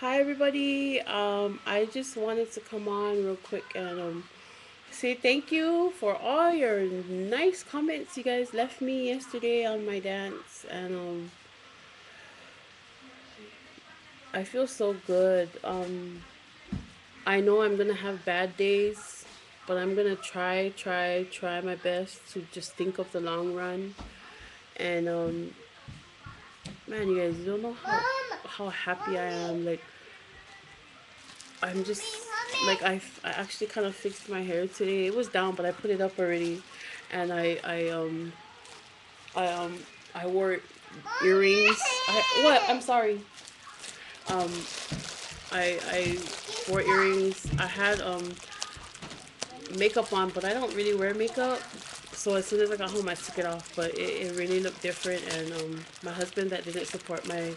Hi everybody. Um, I just wanted to come on real quick and um, say thank you for all your nice comments you guys left me yesterday on my dance and um, I feel so good. Um, I know I'm gonna have bad days, but I'm gonna try, try, try my best to just think of the long run. And um, man, you guys don't know how how happy I am. Like I'm just like I, I actually kind of fixed my hair today. It was down, but I put it up already, and I I um I um I wore earrings. I what? I'm sorry. Um, I I wore earrings. I had um makeup on, but I don't really wear makeup. So as soon as I got home, I took it off. But it, it really looked different, and um my husband that didn't support my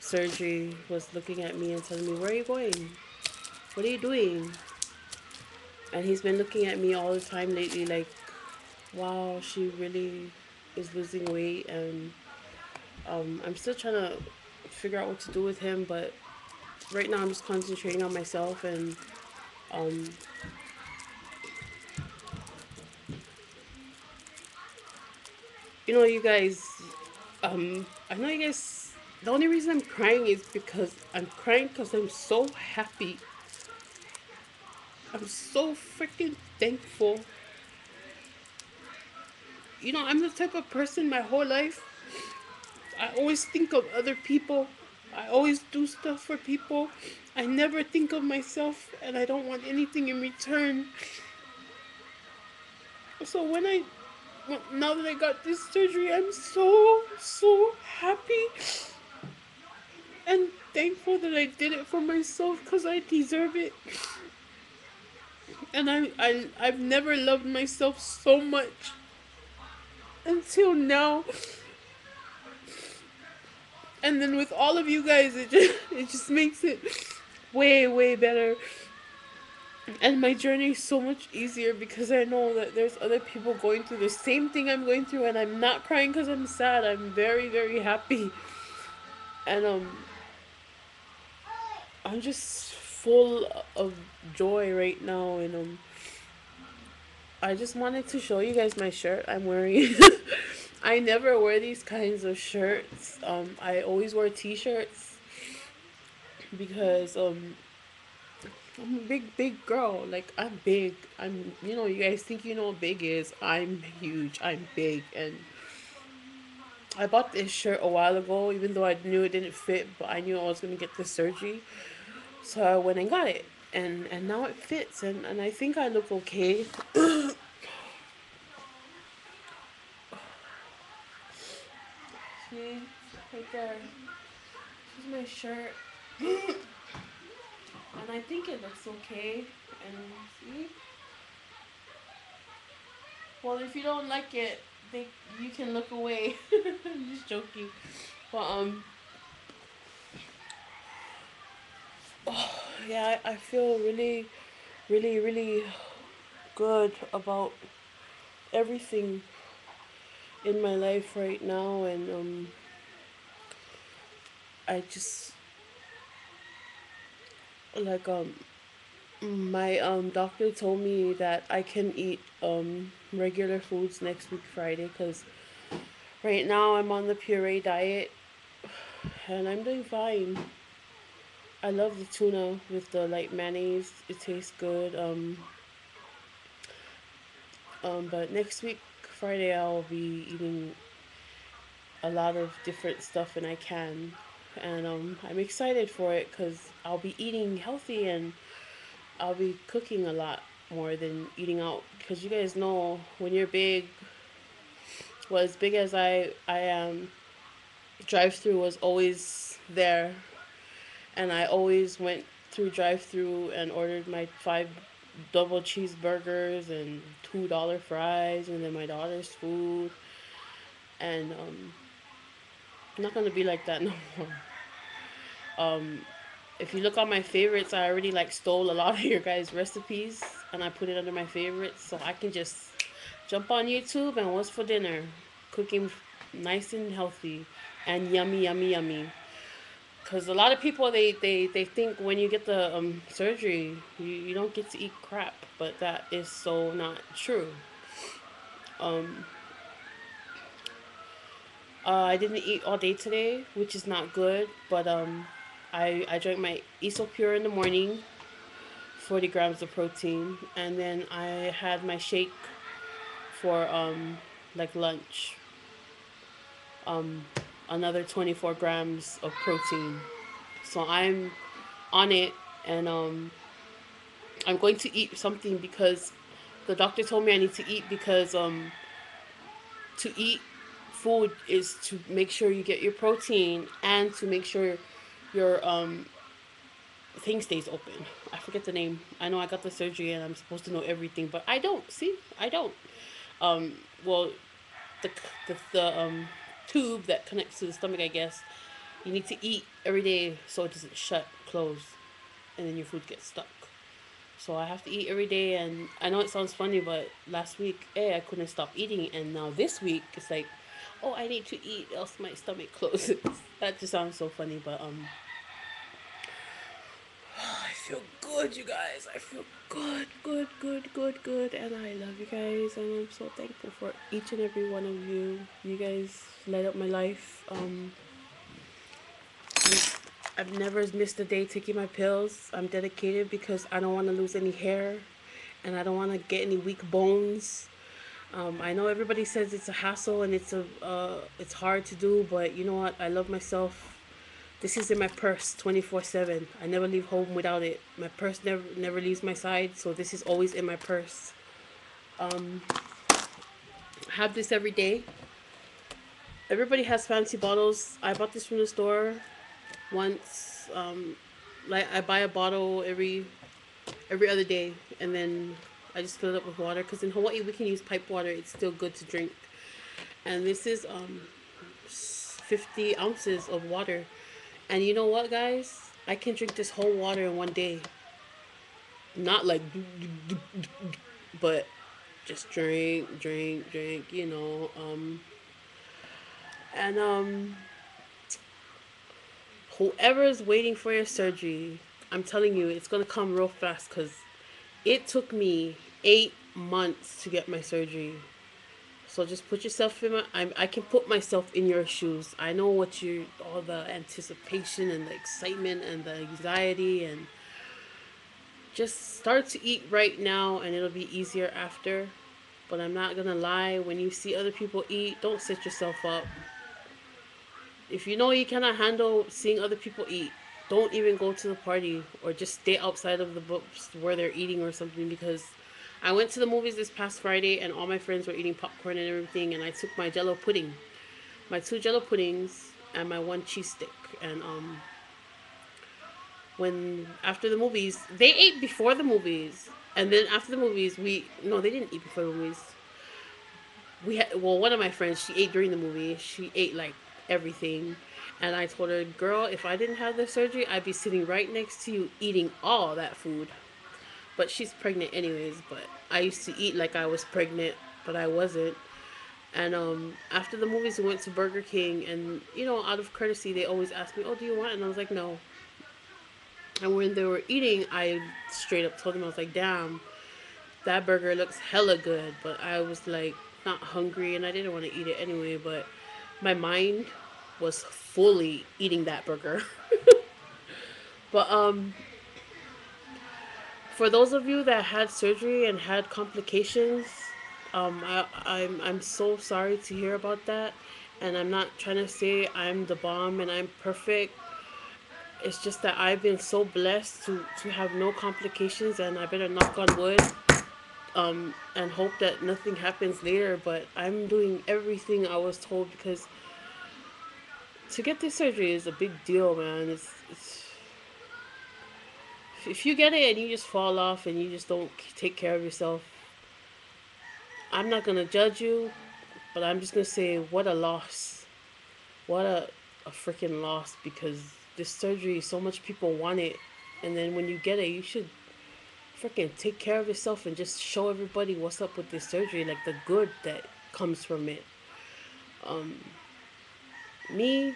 surgery was looking at me and telling me, "Where are you going?" What are you doing? And he's been looking at me all the time lately like, wow, she really is losing weight and um, I'm still trying to figure out what to do with him, but right now I'm just concentrating on myself and um, you know, you guys, um, I know you guys, the only reason I'm crying is because I'm crying because I'm so happy I'm so freaking thankful. You know, I'm the type of person my whole life, I always think of other people. I always do stuff for people. I never think of myself and I don't want anything in return. So when I, now that I got this surgery, I'm so, so happy and thankful that I did it for myself because I deserve it and I, I I've never loved myself so much until now. And then with all of you guys, it just it just makes it way way better. And my journey is so much easier because I know that there's other people going through the same thing I'm going through, and I'm not crying because I'm sad. I'm very very happy, and um, I'm just full of joy right now and um I just wanted to show you guys my shirt I'm wearing. I never wear these kinds of shirts. Um I always wear t-shirts because um I'm a big big girl. Like I'm big. I'm you know, you guys think you know what big is. I'm huge. I'm big and I bought this shirt a while ago even though I knew it didn't fit, but I knew I was going to get the surgery. So I went and got it. And and now it fits and, and I think I look okay. See, right there. This is my shirt. and I think it looks okay. And see? Well, if you don't like it, they, you can look away. I'm just joking. But, um, oh, yeah, I, I feel really, really, really good about everything in my life right now, and um, I just like um my um doctor told me that I can eat um regular foods next week Friday because right now I'm on the puree diet and I'm doing fine. I love the tuna with the light mayonnaise. It tastes good. Um, um, but next week, Friday, I'll be eating a lot of different stuff, and I can. And um, I'm excited for it because I'll be eating healthy and I'll be cooking a lot more than eating out. Because you guys know when you're big, well, as big as I, I am, drive through was always there and I always went through drive-through and ordered my five double cheeseburgers and two dollar fries and then my daughter's food. And um I'm not gonna be like that no more. Um if you look on my favorites I already like stole a lot of your guys recipes and I put it under my favorites so I can just jump on YouTube and what's for dinner? Cooking nice and healthy and yummy yummy yummy because a lot of people they, they, they think when you get the um, surgery you, you don't get to eat crap but that is so not true. Um, uh, I didn't eat all day today which is not good but um, I, I drank my Isopure in the morning 40 grams of protein and then I had my shake for um, like lunch. Um, another 24 grams of protein. So I'm on it and um, I'm going to eat something because the doctor told me I need to eat because um, to eat food is to make sure you get your protein and to make sure your um, thing stays open. I forget the name. I know I got the surgery and I'm supposed to know everything, but I don't. See, I don't. Um, well, the the, the um tube that connects to the stomach, I guess. You need to eat every day so it doesn't shut, close, and then your food gets stuck. So I have to eat every day, and I know it sounds funny, but last week, eh, I couldn't stop eating, and now this week, it's like, oh, I need to eat, else my stomach closes. that just sounds so funny, but um, feel good, you guys. I feel good, good, good, good, good, and I love you guys, and I'm so thankful for each and every one of you. You guys light up my life. Um, I've never missed a day taking my pills. I'm dedicated because I don't want to lose any hair, and I don't want to get any weak bones. Um, I know everybody says it's a hassle and it's a uh, it's hard to do, but you know what? I love myself this is in my purse 24-7. I never leave home without it. My purse never never leaves my side, so this is always in my purse. Um, have this every day. Everybody has fancy bottles. I bought this from the store once. Um, like I buy a bottle every every other day, and then I just fill it up with water. Cause in Hawaii we can use pipe water. It's still good to drink. And this is um 50 ounces of water and you know what, guys? I can drink this whole water in one day. Not like, but just drink, drink, drink, you know. Um, and um, whoever is waiting for your surgery, I'm telling you, it's going to come real fast because it took me eight months to get my surgery. So just put yourself in my. I, I can put myself in your shoes. I know what you all the anticipation and the excitement and the anxiety and just start to eat right now and it'll be easier after. But I'm not gonna lie. When you see other people eat, don't set yourself up. If you know you cannot handle seeing other people eat, don't even go to the party or just stay outside of the books where they're eating or something because I went to the movies this past Friday and all my friends were eating popcorn and everything and I took my jello pudding. My two jello puddings and my one cheese stick. And um when after the movies they ate before the movies. And then after the movies we no they didn't eat before the movies. We had well one of my friends she ate during the movie. She ate like everything. And I told her girl if I didn't have the surgery I'd be sitting right next to you eating all that food but she's pregnant anyways but i used to eat like i was pregnant but i wasn't. And um after the movies we went to burger king and you know out of courtesy they always ask me oh do you want and i was like no. And when they were eating i straight up told them i was like damn that burger looks hella good. But i was like not hungry and i didn't want to eat it anyway but my mind was fully eating that burger. But um for those of you that had surgery and had complications, um, I, I'm, I'm so sorry to hear about that. And I'm not trying to say I'm the bomb and I'm perfect. It's just that I've been so blessed to, to have no complications and I better knock on wood um, and hope that nothing happens later. But I'm doing everything I was told because to get this surgery is a big deal, man. It's, it's if you get it and you just fall off and you just don't take care of yourself, I'm not gonna judge you, but I'm just gonna say what a loss, what a a freaking loss because this surgery, so much people want it, and then when you get it, you should freaking take care of yourself and just show everybody what's up with this surgery, like the good that comes from it. Um, me,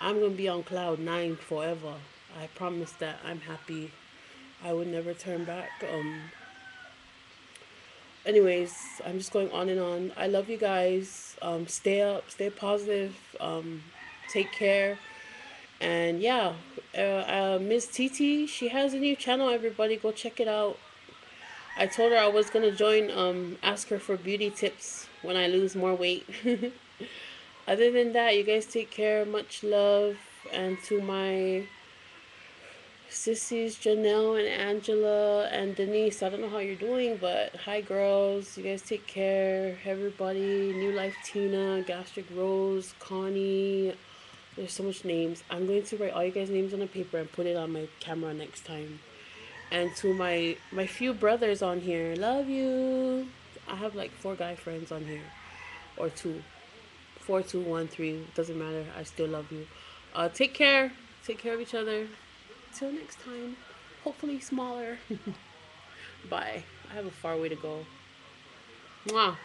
I'm gonna be on cloud nine forever. I promise that I'm happy. I would never turn back. Um. Anyways, I'm just going on and on. I love you guys. Um, stay up, stay positive. Um, take care. And yeah, uh, uh, Miss TT, she has a new channel. Everybody, go check it out. I told her I was gonna join. Um, ask her for beauty tips when I lose more weight. Other than that, you guys take care. Much love, and to my sissies Janelle and Angela and Denise. I don't know how you're doing, but hi girls. You guys take care. Everybody, New Life Tina, Gastric Rose, Connie. There's so much names. I'm going to write all you guys' names on a paper and put it on my camera next time. And to my my few brothers on here, love you. I have like four guy friends on here, or two, four, two, one, three. Doesn't matter. I still love you. Uh, take care. Take care of each other. Till next time. Hopefully smaller. Bye. I have a far way to go. Mwah.